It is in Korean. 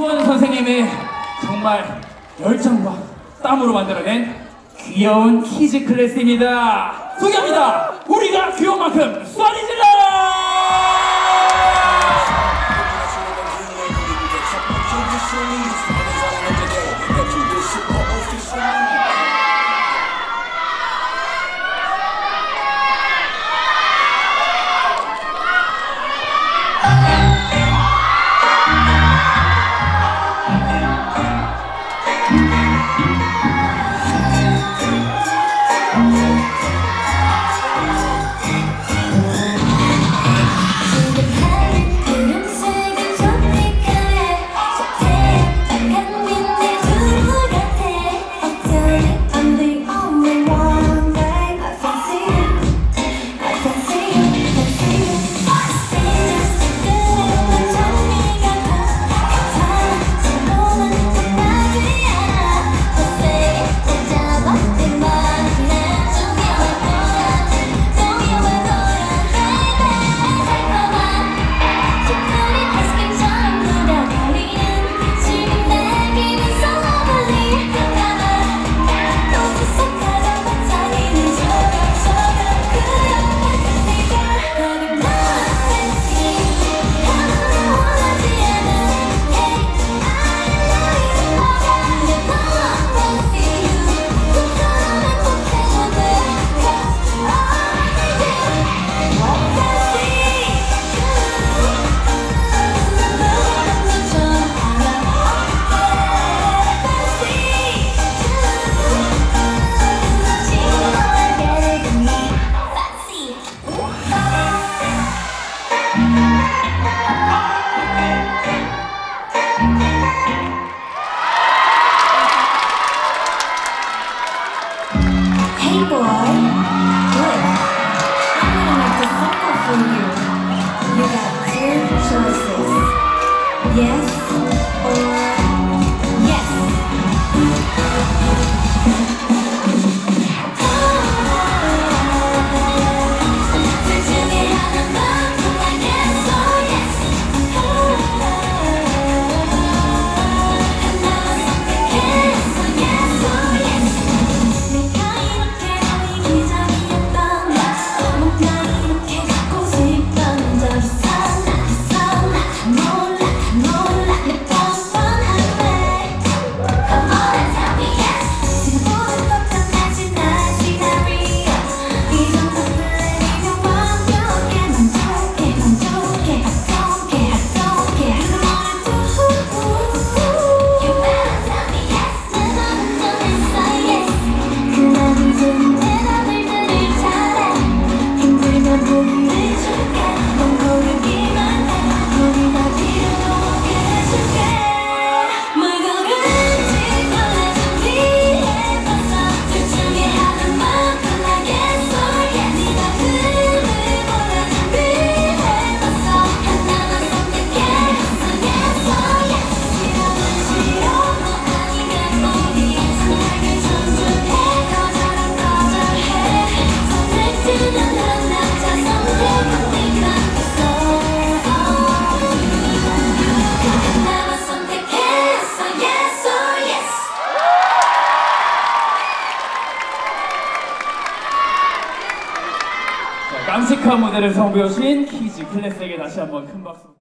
이원 선생님의 정말 열정과 땀으로 만들어낸 귀여운 kids class입니다. 소개합니다. 우리가 귀여운 만큼 쏴리질러 Yes. or 깜찍한 무대를 선보여주신 키즈 클래스에게 다시 한번 큰 박수.